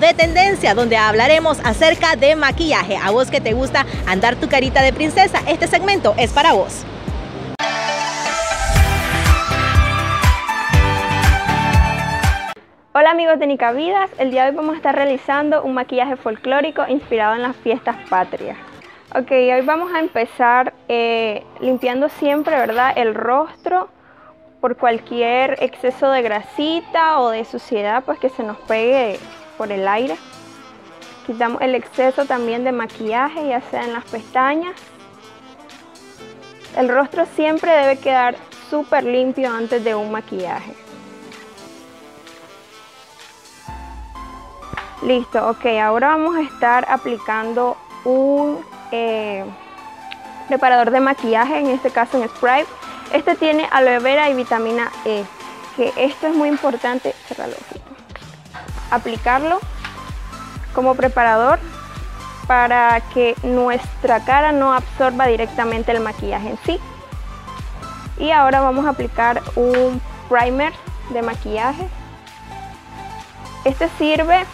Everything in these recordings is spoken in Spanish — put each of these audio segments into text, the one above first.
de tendencia donde hablaremos acerca de maquillaje. A vos que te gusta andar tu carita de princesa, este segmento es para vos. Hola amigos de Nica Vidas, el día de hoy vamos a estar realizando un maquillaje folclórico inspirado en las fiestas patrias. Ok, hoy vamos a empezar eh, limpiando siempre, ¿verdad? El rostro por cualquier exceso de grasita o de suciedad pues que se nos pegue por el aire. Quitamos el exceso también de maquillaje, ya sea en las pestañas. El rostro siempre debe quedar súper limpio antes de un maquillaje. Listo, ok, ahora vamos a estar aplicando un eh, preparador de maquillaje, en este caso en Sprite. Este tiene aloe vera y vitamina E, que esto es muy importante, aplicarlo como preparador para que nuestra cara no absorba directamente el maquillaje en sí. Y ahora vamos a aplicar un primer de maquillaje. Este sirve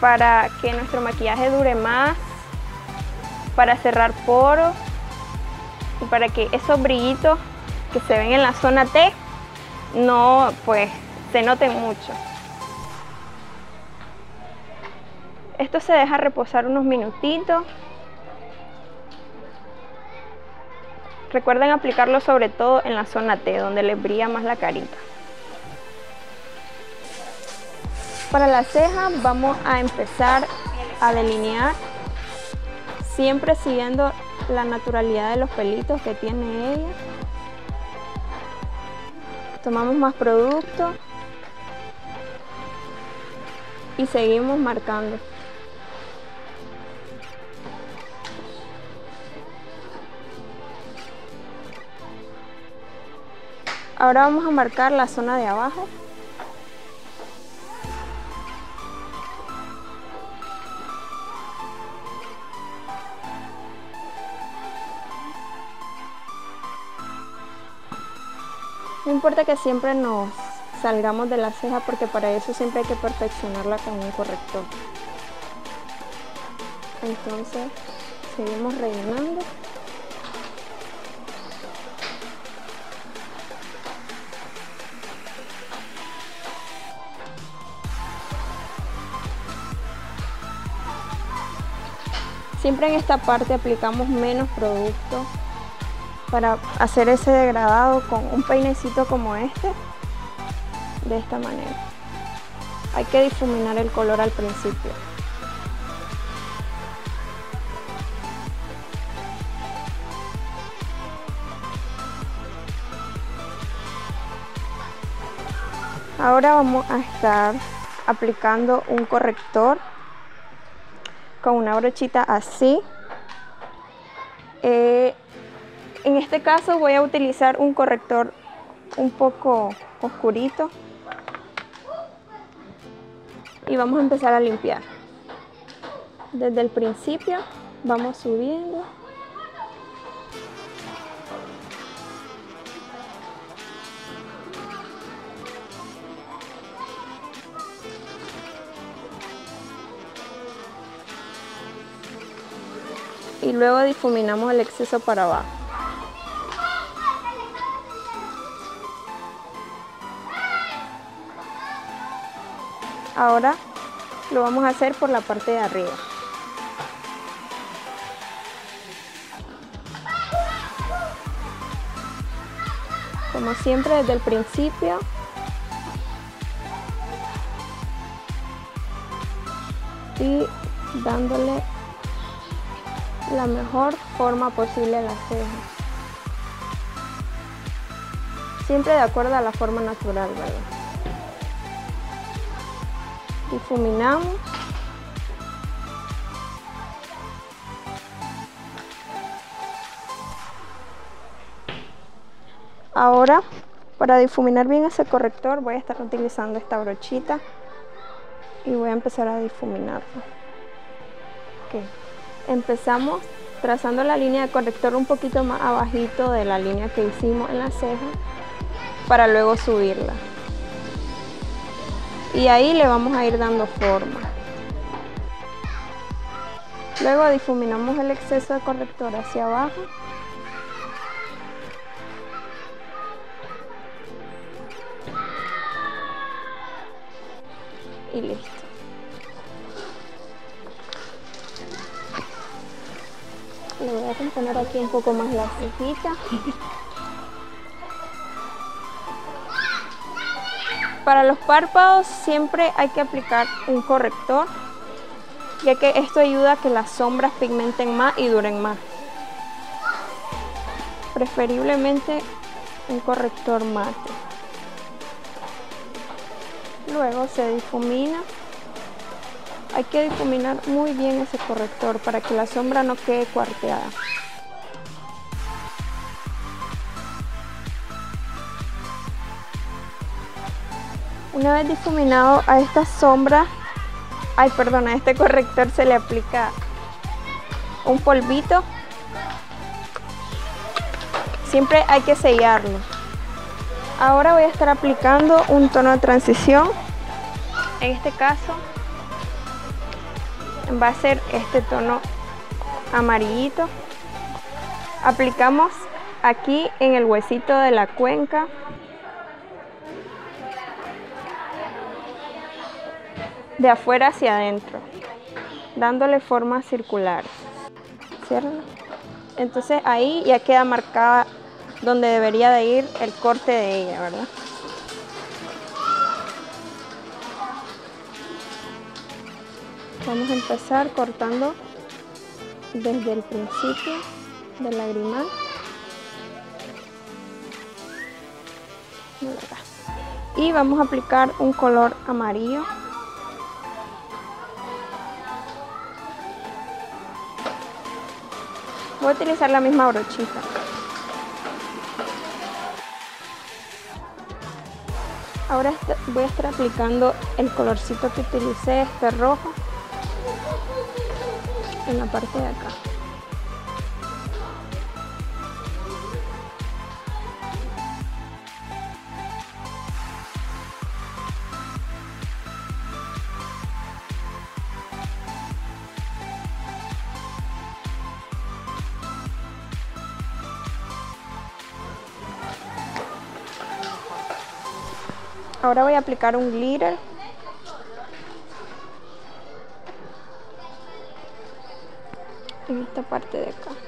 para que nuestro maquillaje dure más, para cerrar poros y para que esos brillitos que se ven en la zona T no pues se noten mucho. Esto se deja reposar unos minutitos. Recuerden aplicarlo sobre todo en la zona T, donde les brilla más la carita. Para la ceja vamos a empezar a delinear siempre siguiendo la naturalidad de los pelitos que tiene ella. Tomamos más producto y seguimos marcando. Ahora vamos a marcar la zona de abajo. No importa que siempre nos salgamos de la ceja porque para eso siempre hay que perfeccionarla con un corrector. Entonces seguimos rellenando. Siempre en esta parte aplicamos menos producto para hacer ese degradado con un peinecito como este, de esta manera. Hay que difuminar el color al principio. Ahora vamos a estar aplicando un corrector con una brochita así. Eh, en este caso voy a utilizar un corrector un poco oscurito y vamos a empezar a limpiar. Desde el principio vamos subiendo. Y luego difuminamos el exceso para abajo. Ahora lo vamos a hacer por la parte de arriba. Como siempre desde el principio. Y dándole la mejor forma posible a la ceja. Siempre de acuerdo a la forma natural, ¿verdad? difuminamos. Ahora, para difuminar bien ese corrector, voy a estar utilizando esta brochita y voy a empezar a difuminarlo. Empezamos trazando la línea de corrector un poquito más abajito de la línea que hicimos en la ceja para luego subirla. y ahí le vamos a ir dando forma. Luego difuminamos el exceso de corrector hacia abajo. Y listo. Le voy a componer aquí un poco más la cejita. Para los párpados siempre hay que aplicar un corrector, ya que esto ayuda a que las sombras pigmenten más y duren más. Preferiblemente un corrector mate. Luego se difumina. Hay que difuminar muy bien ese corrector para que la sombra no quede cuarteada. Una vez difuminado a esta sombra, ay perdón, a este corrector se le aplica un polvito. Siempre hay que sellarlo. Ahora voy a estar aplicando un tono de transición. En este caso va a ser este tono amarillito. Aplicamos aquí en el huesito de la cuenca de afuera hacia adentro, dándole formas circulares. Entonces ahí ya queda marcada donde debería de ir el corte de ella, ¿verdad? Vamos a empezar cortando desde el principio del lagrimal. Y vamos a aplicar un color amarillo Voy a utilizar la misma brochita. Ahora voy a estar aplicando el colorcito que utilicé, este rojo, en la parte de acá. Ahora voy a aplicar un glitter. Parte de acá.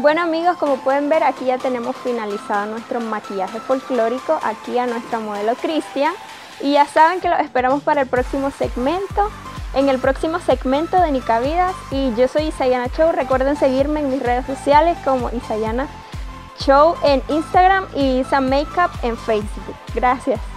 Bueno amigos, como pueden ver aquí ya tenemos finalizado nuestro maquillaje folclórico aquí a nuestra modelo Cristian y ya saben que los esperamos para el próximo segmento, en el próximo segmento de Nica Vidas y yo soy Isayana Show, recuerden seguirme en mis redes sociales como Isayana Show en Instagram y Isa Makeup en Facebook. Gracias.